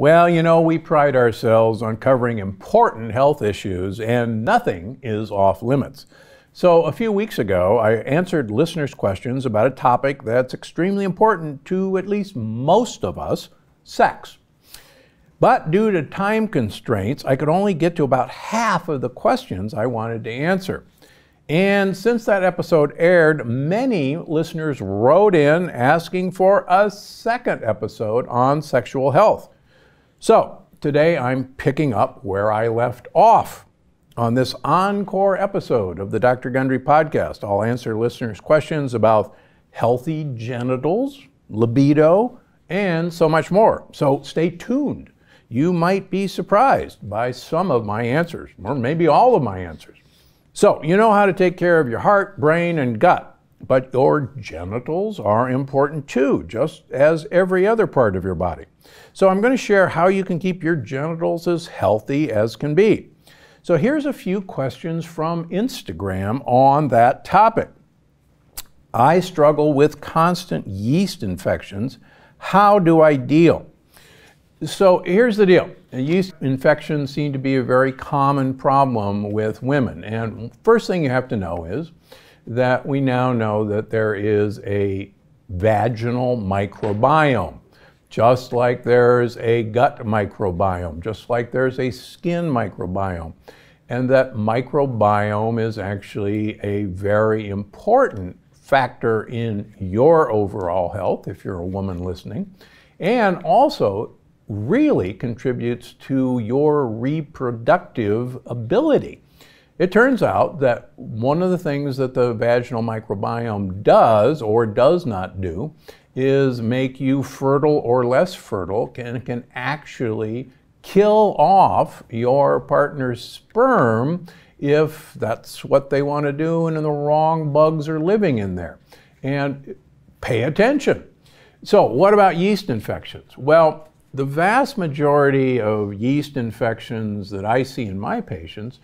Well, you know, we pride ourselves on covering important health issues, and nothing is off limits. So, a few weeks ago, I answered listeners' questions about a topic that's extremely important to at least most of us sex. But due to time constraints, I could only get to about half of the questions I wanted to answer. And since that episode aired, many listeners wrote in asking for a second episode on sexual health. So, today I'm picking up where I left off. On this encore episode of the Dr. Gundry podcast, I'll answer listeners' questions about healthy genitals, libido, and so much more. So, stay tuned. You might be surprised by some of my answers, or maybe all of my answers. So, you know how to take care of your heart, brain, and gut. But your genitals are important too, just as every other part of your body. So I'm going to share how you can keep your genitals as healthy as can be. So here's a few questions from Instagram on that topic. I struggle with constant yeast infections. How do I deal? So here's the deal. Yeast infections seem to be a very common problem with women. And first thing you have to know is that we now know that there is a vaginal microbiome, just like there's a gut microbiome, just like there's a skin microbiome. And that microbiome is actually a very important factor in your overall health, if you're a woman listening, and also really contributes to your reproductive ability. It turns out that one of the things that the vaginal microbiome does or does not do is make you fertile or less fertile and can actually kill off your partner's sperm if that's what they want to do and the wrong bugs are living in there. And pay attention. So, what about yeast infections? Well, the vast majority of yeast infections that I see in my patients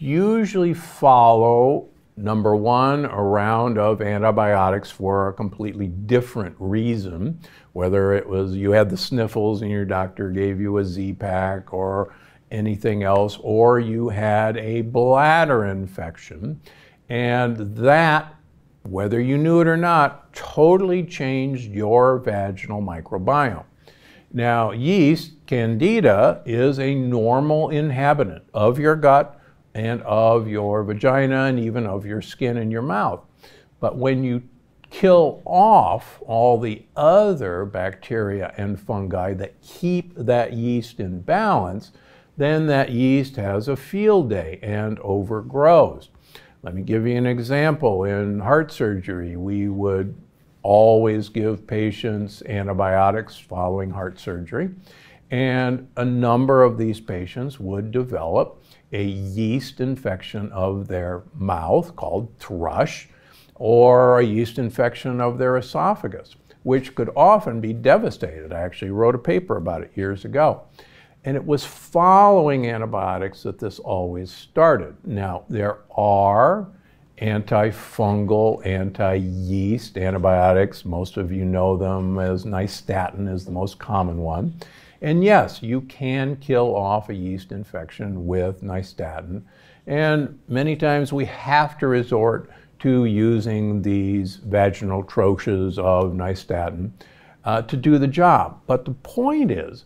usually follow number one, a round of antibiotics for a completely different reason, whether it was you had the sniffles and your doctor gave you a Z-Pak or anything else, or you had a bladder infection. And that, whether you knew it or not, totally changed your vaginal microbiome. Now, yeast, candida, is a normal inhabitant of your gut and of your vagina and even of your skin and your mouth. But when you kill off all the other bacteria and fungi that keep that yeast in balance, then that yeast has a field day and overgrows. Let me give you an example. In heart surgery, we would always give patients antibiotics following heart surgery. And a number of these patients would develop a yeast infection of their mouth called thrush or a yeast infection of their esophagus, which could often be devastated. I actually wrote a paper about it years ago. And it was following antibiotics that this always started. Now, there are antifungal, anti-yeast antibiotics. Most of you know them as nystatin is the most common one. And yes, you can kill off a yeast infection with nystatin. And many times we have to resort to using these vaginal troches of nystatin uh, to do the job. But the point is